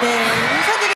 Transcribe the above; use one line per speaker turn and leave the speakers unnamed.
there.